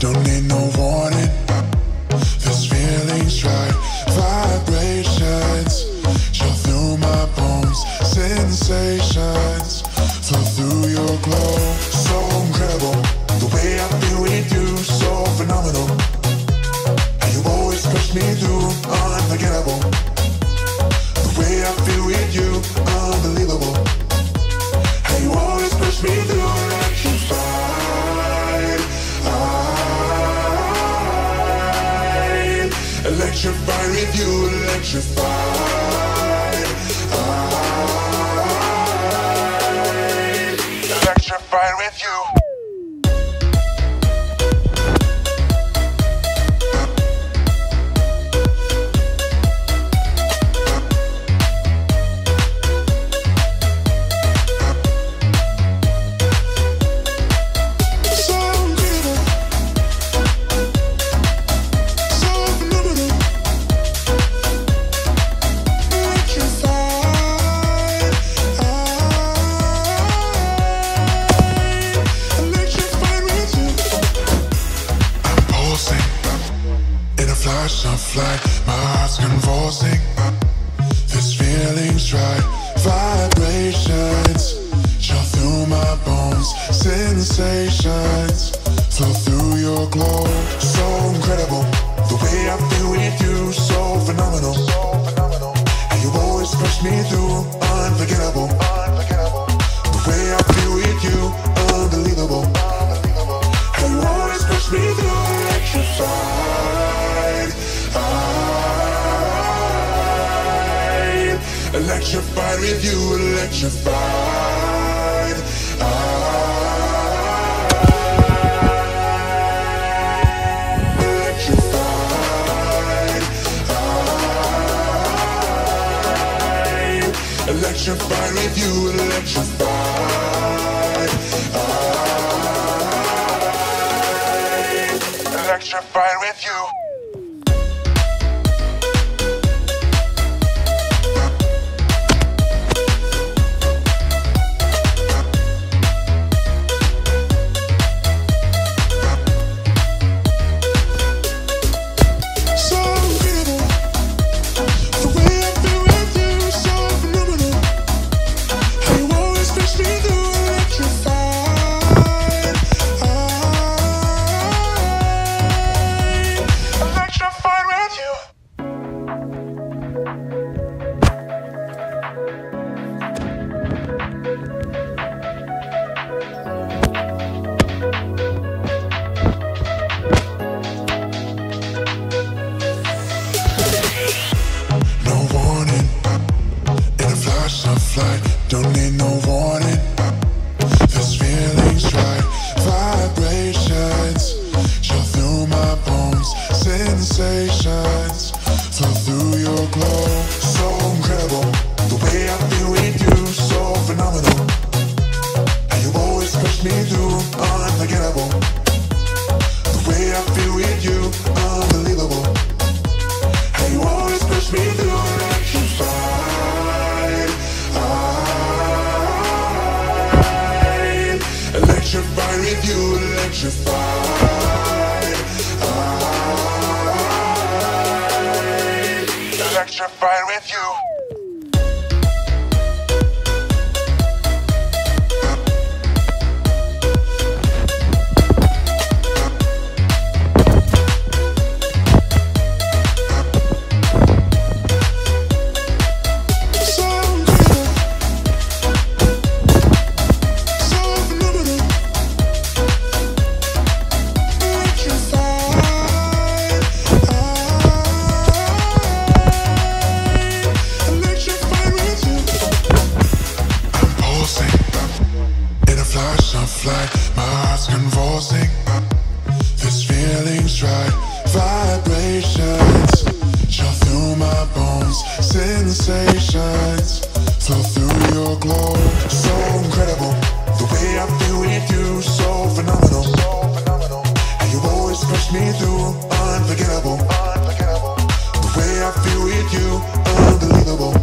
Don't need no light. My heart's convulsing. This feeling's right. Vibrations chill through my bones. Sensations flow through your glow. So incredible. The way I feel with you, so phenomenal. And you always push me through, with you, electrified. I'm electrified. With you, electrified with you. Sensations flow through your glow. So incredible, the way I feel with you, so phenomenal. And you always push me through, unforgettable. The way I feel with you, unbelievable. And you always push me through electrified. I'm electrified with you, electrified. Sensations flow through your glow. So incredible. The way I feel with you, so phenomenal. And you always push me through, unforgettable. The way I feel with you, unbelievable.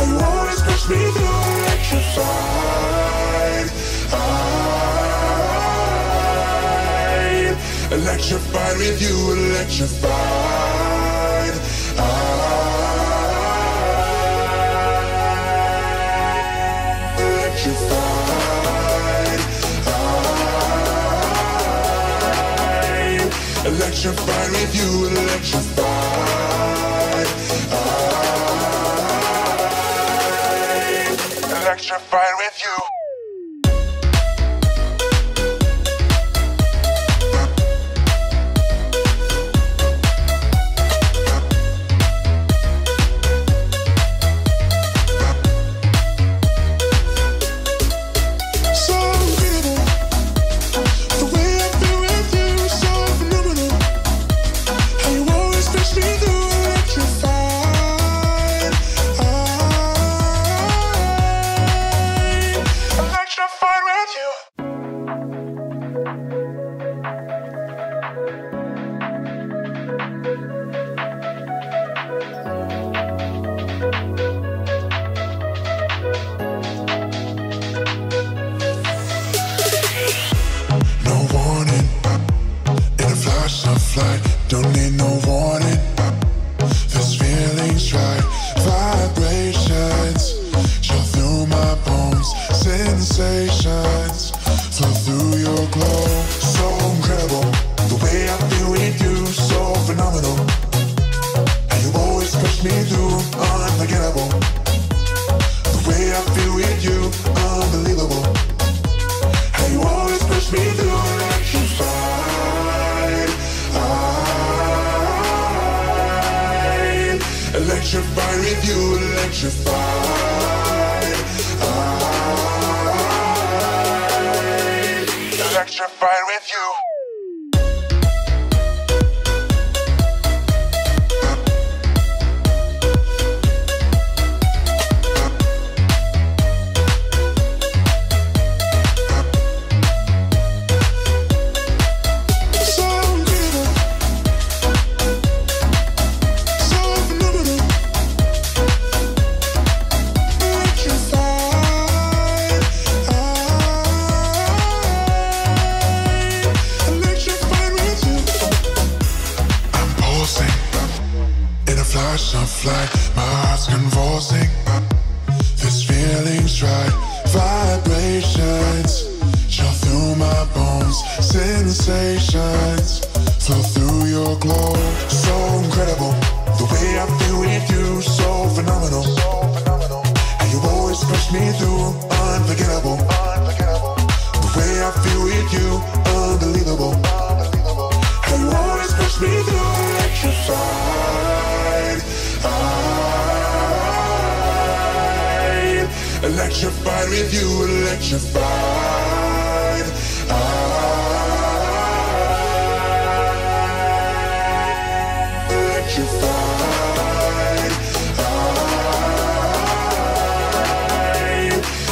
And you always push me through, electrified. I'm electrified with you, electrified. I'm electrified with you, electrified. Electrified through, unforgettable. The way I feel with you, unbelievable. And you always push me through, electrified with you, electrified with you. Flash of light. My heart's convulsing. This feeling's right. Vibrations chill through my bones. Sensations flow through your glow. So incredible. The way I feel with you, so phenomenal. And you always push me through, unforgettable. The way I feel with you, unbelievable. And you always push me through, electrified you, electrified. Electrified.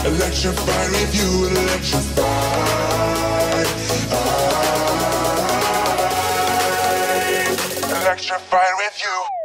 Electrified with you, electrified. I'm electrified with you.